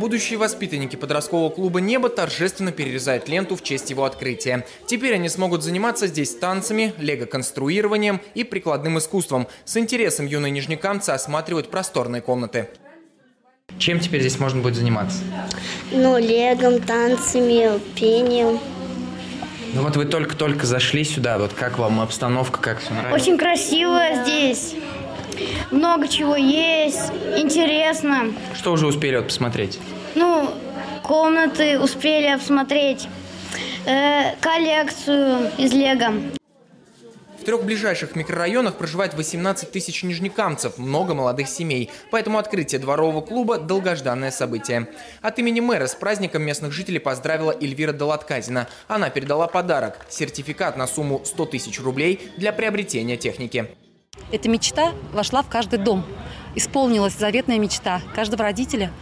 Будущие воспитанники подросткового клуба «Небо» торжественно перерезают ленту в честь его открытия. Теперь они смогут заниматься здесь танцами, лего-конструированием и прикладным искусством. С интересом юные нижнекамцы осматривают просторные комнаты. Чем теперь здесь можно будет заниматься? Ну, легом, танцами, пением. Ну вот вы только-только зашли сюда, вот как вам обстановка, как все нравится? Очень красиво здесь. Много чего есть, интересно. Что уже успели вот посмотреть? Ну, комнаты успели обсмотреть, э, коллекцию из Лего. В трех ближайших микрорайонах проживает 18 тысяч нижнекамцев, много молодых семей. Поэтому открытие дворового клуба – долгожданное событие. От имени мэра с праздником местных жителей поздравила Эльвира Долотказина. Она передала подарок – сертификат на сумму 100 тысяч рублей для приобретения техники. Эта мечта вошла в каждый дом. Исполнилась заветная мечта каждого родителя.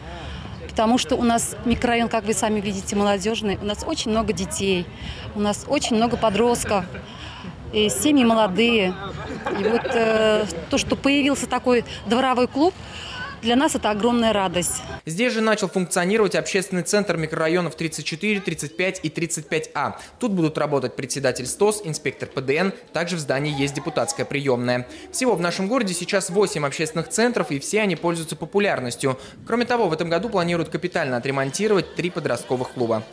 Потому что у нас микрорайон, как вы сами видите, молодежный. У нас очень много детей, у нас очень много подростков, и семьи молодые. И вот э, то, что появился такой дворовой клуб, для нас это огромная радость. Здесь же начал функционировать общественный центр микрорайонов 34, 35 и 35А. Тут будут работать председатель СТОС, инспектор ПДН, также в здании есть депутатская приемная. Всего в нашем городе сейчас 8 общественных центров, и все они пользуются популярностью. Кроме того, в этом году планируют капитально отремонтировать три подростковых клуба.